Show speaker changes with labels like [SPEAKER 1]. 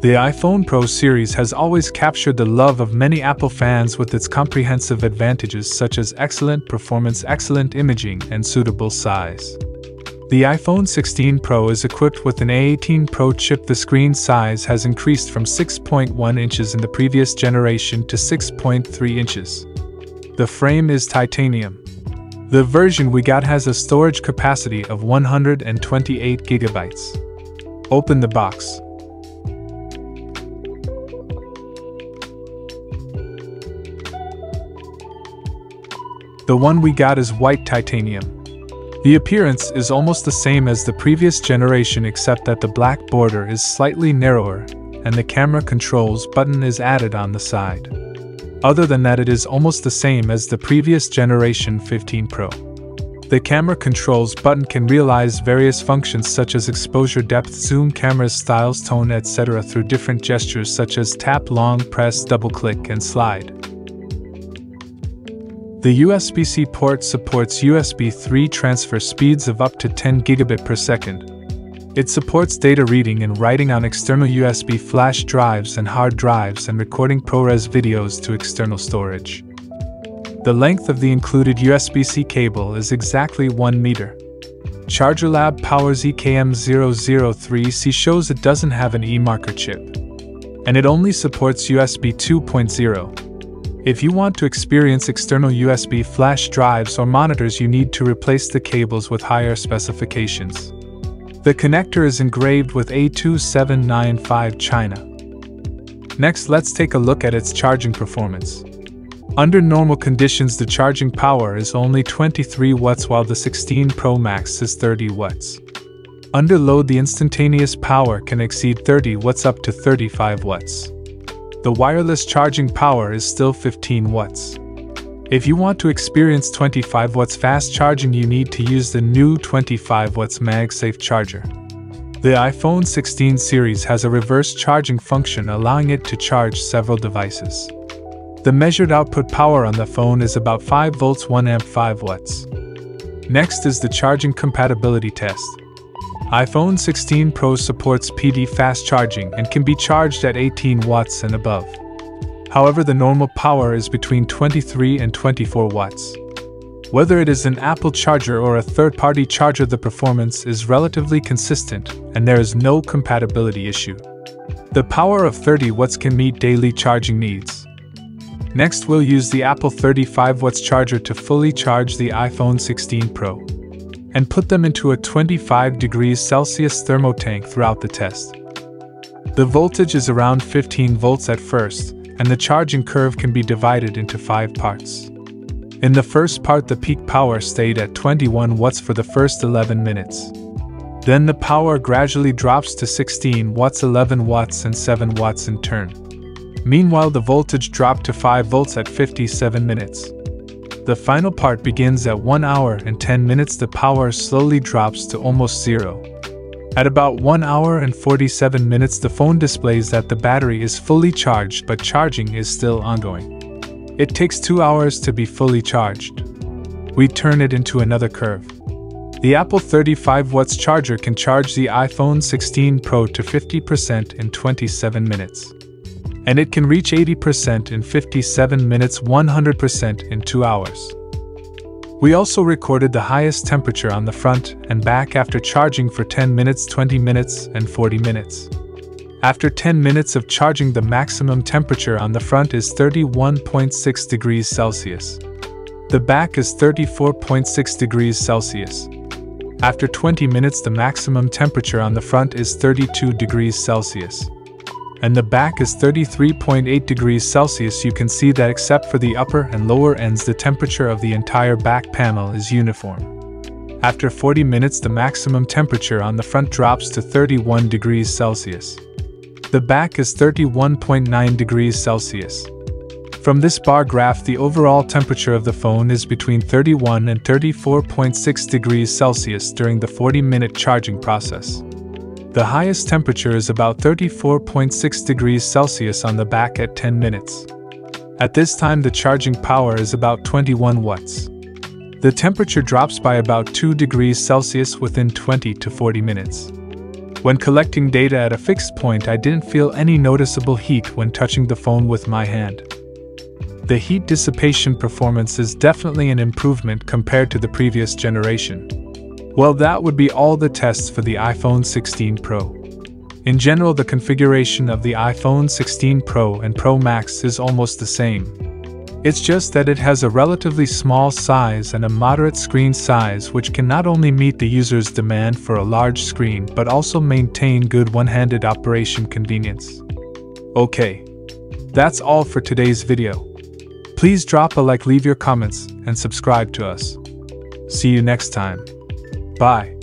[SPEAKER 1] The iPhone Pro series has always captured the love of many Apple fans with its comprehensive advantages such as excellent performance, excellent imaging, and suitable size. The iPhone 16 Pro is equipped with an A18 Pro chip. The screen size has increased from 6.1 inches in the previous generation to 6.3 inches. The frame is titanium. The version we got has a storage capacity of 128 gigabytes. Open the box. The one we got is white titanium. The appearance is almost the same as the previous generation except that the black border is slightly narrower and the camera controls button is added on the side. Other than that, it is almost the same as the previous generation 15 Pro. The camera controls button can realize various functions such as exposure depth, zoom, cameras, styles, tone, etc. through different gestures such as tap, long press, double click, and slide. The USB C port supports USB 3 transfer speeds of up to 10 gigabit per second. It supports data reading and writing on external USB flash drives and hard drives and recording ProRes videos to external storage. The length of the included USB C cable is exactly 1 meter. ChargerLab POWER-Z KM003C shows it doesn't have an eMarker chip. And it only supports USB 2.0. If you want to experience external USB flash drives or monitors, you need to replace the cables with higher specifications. The connector is engraved with A2795 China. Next, let's take a look at its charging performance. Under normal conditions, the charging power is only 23 watts while the 16 Pro Max is 30 watts. Under load, the instantaneous power can exceed 30 watts up to 35 watts the wireless charging power is still 15 watts. If you want to experience 25 watts fast charging, you need to use the new 25 watts MagSafe charger. The iPhone 16 series has a reverse charging function allowing it to charge several devices. The measured output power on the phone is about 5 volts 1 amp 5 watts. Next is the charging compatibility test iPhone 16 Pro supports PD fast charging and can be charged at 18 watts and above. However, the normal power is between 23 and 24 watts. Whether it is an Apple charger or a third party charger, the performance is relatively consistent and there is no compatibility issue. The power of 30 watts can meet daily charging needs. Next, we'll use the Apple 35 watts charger to fully charge the iPhone 16 Pro and put them into a 25 degrees Celsius thermotank throughout the test. The voltage is around 15 volts at first, and the charging curve can be divided into five parts. In the first part, the peak power stayed at 21 watts for the first 11 minutes. Then the power gradually drops to 16 watts, 11 watts, and 7 watts in turn. Meanwhile, the voltage dropped to 5 volts at 57 minutes. The final part begins at 1 hour and 10 minutes, the power slowly drops to almost zero. At about 1 hour and 47 minutes, the phone displays that the battery is fully charged, but charging is still ongoing. It takes 2 hours to be fully charged. We turn it into another curve. The Apple 35 watts charger can charge the iPhone 16 Pro to 50% in 27 minutes and it can reach 80% in 57 minutes, 100% in 2 hours. We also recorded the highest temperature on the front and back after charging for 10 minutes, 20 minutes, and 40 minutes. After 10 minutes of charging, the maximum temperature on the front is 31.6 degrees Celsius. The back is 34.6 degrees Celsius. After 20 minutes, the maximum temperature on the front is 32 degrees Celsius and the back is 33.8 degrees Celsius, you can see that except for the upper and lower ends, the temperature of the entire back panel is uniform. After 40 minutes, the maximum temperature on the front drops to 31 degrees Celsius. The back is 31.9 degrees Celsius. From this bar graph, the overall temperature of the phone is between 31 and 34.6 degrees Celsius during the 40 minute charging process. The highest temperature is about 34.6 degrees Celsius on the back at 10 minutes. At this time, the charging power is about 21 watts. The temperature drops by about 2 degrees Celsius within 20 to 40 minutes. When collecting data at a fixed point, I didn't feel any noticeable heat when touching the phone with my hand. The heat dissipation performance is definitely an improvement compared to the previous generation. Well, that would be all the tests for the iPhone 16 Pro. In general, the configuration of the iPhone 16 Pro and Pro Max is almost the same. It's just that it has a relatively small size and a moderate screen size, which can not only meet the user's demand for a large screen but also maintain good one handed operation convenience. Okay, that's all for today's video. Please drop a like, leave your comments, and subscribe to us. See you next time. Bye.